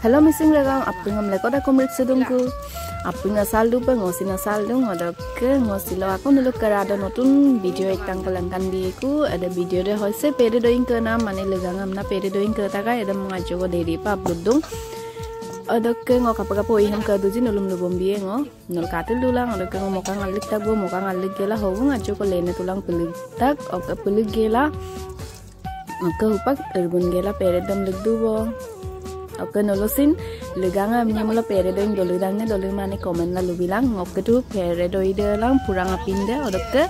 Hello missing legang apa yang leko da komrit sedungku. Apung asal dupa ngosin asal dung ada ke ngosilo aku nuluk kerada notun video yang kelengkan diiku ada video deh hoise pede doing ke nama, mane lagang amna pede doing ke taka ada mengacu ko dari pa budung. Adok ngo apa kapo iham ka duji nulum lubom biye ngok nul katil dulang adok ngo mokang alik tak go mokang alik gela. Ho ngajo ko lene tulang pelik tag oke pelik gela. Maka hupak erbun gela peredam legdubo. Okay নলচিন লুগাঙ আমি বোলো পেৰে দৈ দলু দাঙে দলু মানে কমেন না লুবিলাং অকেতো ফেৰে দৈ দেওঁ পুৰাঙা পিন্ধে অলপকে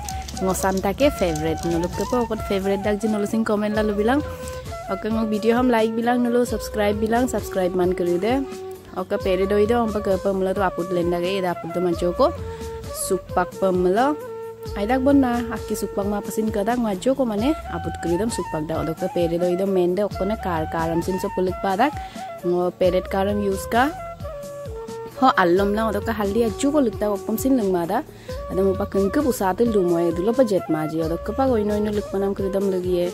মচান্তাকে ফেভৰেট নলুকে পৰা অকল ফেভৰেট দাগ যি নলচিন কমেন না লুবিলাং অকে মোক ভিডিঅ' হম লাইক বিলাং নলো ছাবস্ক্রাইব বিলাং ছাবস্ক্রাইব মান কৰি দে অকে পেৰে দৈ দেওঁ অম্প কেপ মোলো আপোট লেন দাগে এই আপোটো মানুহ চুপাক পাম মোলো Aidak bon na aki supak ma pasin kada ngajo ko mane aput kridam supak da odok pere do idam mende okone kar karam sin so pulik padak ngo peret karam use ka ho allom lang odok haldi aju ko likta opom sin lang mada ada mo pa kengke pusatil du moy dulo pa jet maji odok pa goino ino lik panam kridam lagiye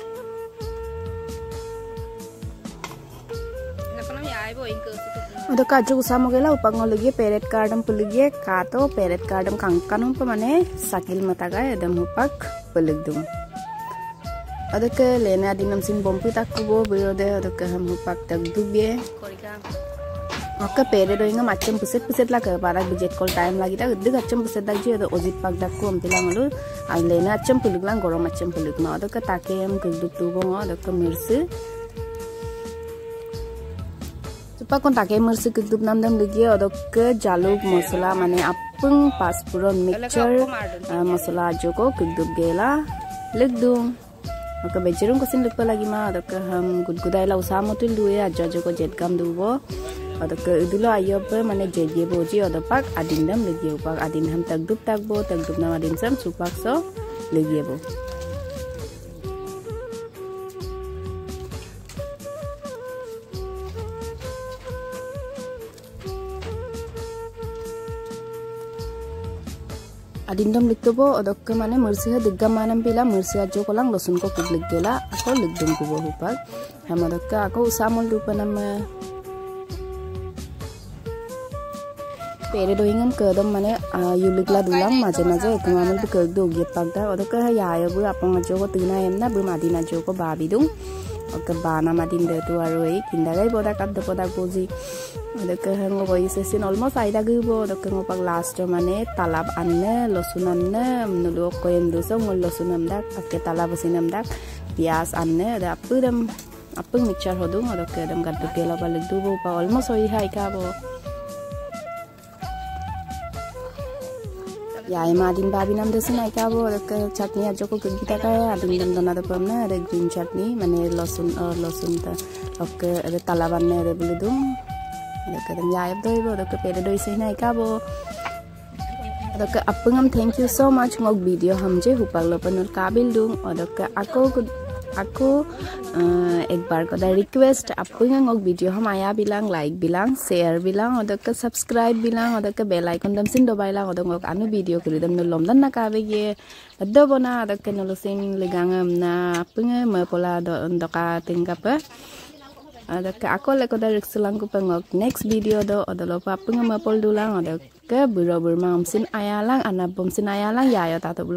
ಅದಕ್ಕೆ ಅಜ್ಜು ಉಸಾಮಗೆಲ್ಲ ಉಪಂಗೊಲಿಗೆ ಪೇರೆಟ್ ಕಾರ್ಡಮ್ ಪುಲಿಗೆ ಕಾತೋ ಪೇರೆಟ್ ಕಾರ್ಡಮ್ ಕಂಕನಂ ಮನೆ ಸಕಿಲ್ ಮತಾಗ ಎದಮ್ ಹುಪಕ್ ಪುಲಿಗ್ದು ಅದಕ್ಕೆ ಲೇನೆ ಅದಿನಂ ಸಿನ್ ಬೊಂಪಿ ತಕ್ಕುಬೋ ಬಿರೋದೆ ಅದಕ್ಕೆ ಹಮ್ ಹುಪಕ್ ತಗ್ದುಗೆ Oke pere do inga macam puset puset lah ke para budget call time lagi tak udah macam puset dah je ada ojit pak dah ku ambil lang lalu alena macam pulik lang gorong macam পাকন তাকে মারছি কিন্তু নাম দাম লিগে অদক জালুক মশলা মানে আপুং পাসপুর mixture মশলা আজকো কিন্তু গেলা লিগদুম অক বেজেরুম কসিন লিখব লাগিমা অদক হাম গুদগুদাই লাউ সামতি লুয়ে আজ আজকো জেট কাম দুবো অদক ইদুল আইয়ব মানে জে দিয়ে বজি অদপাক আদিন দাম লিগে উপাক আদিন হাম তাক দুপ তাকবো তাক দুপ নাম আদিন সাম সুপাকসো লিগিয়েবো අඩින්ඩම් ලික්කබෝ ඔදක්ක මන මර්සිහ දිග්ගමානම් පෙලා මර්සියාජෝ කොළන් ලොසුන්ක කුද්ලික් ගෙලා අකෝ ලික්දුම් කුබෝ හුපක් හැමදක්ක අකෝ උසාමුල් රූපනම පේරඩොයිගම් කදම් මන යුල්ලික්ලා දුලම් මජ මජ එකමාමට කල්ද උගියපක්ද ඔදක යායබු අප මජෝක තින එන්න බ මදිනජෝක බාබිදුම් ha yaya bu apong ajo ko tina emna bu madina jo ko babidung oke bana madin de tu aru ei kindagai boda kadda poda boji ಅದಕ್ಕೆ ಹಂಗೆ ವಯಸ್ಸೇಸಿನ ಆಲ್ಮೋಸ್ಟ್ ಐದಾಗಿರ್ಬೋ ಅದಕ್ಕೆ ngopak last mane talab anne losun anne nulu koyem dosa ngol losun amdak akke talab sin amdak pias anne ada apudam apung mixture hodung adokke adam gaddu kela balik dubo pa almost oi hai yaay madin babi nam desin ai ka bo chutney ajo ko kiki ta ka adun dam dona da pam na re green chutney mane lasun aur lasun ta ok re tala ban ne re bulu dum re ka dam yaay do bo re pere do isin ai ka bo adok apungam thank you so much ngok video hamje hupal lopanur kabil dung adok ako uh, bar koda request apunga ngok video ham aya bilang like bilang share bilang adaka subscribe bilang adaka bell icon dam sin dobai lang adaka ngok anu video kuri dam nulom dan na kabe ye addo bona adaka nulusin ligangam na apunga mapola do ndoka tingkapa ada ke aku leko dari selangku pengok next video do ada lupa pengemapol dulang ada ke buru buru mamsin ayalang anak bomsin ayalang ya ya tato